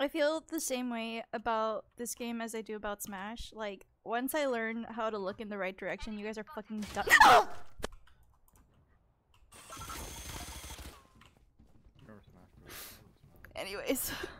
I feel the same way about this game as I do about Smash. Like, once I learn how to look in the right direction, you guys are fucking done. No! Anyways.